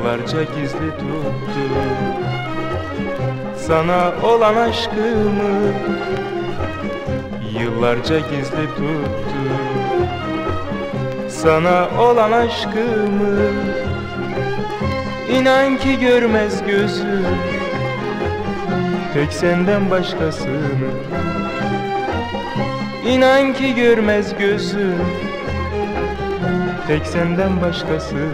Yıllarca gizli tuttu. Sana olan aşkımı Yıllarca gizli tuttu. Sana olan aşkımı İnan ki görmez gözüm. Tek senden başkasını İnan ki görmez gözüm. Tek senden başkasını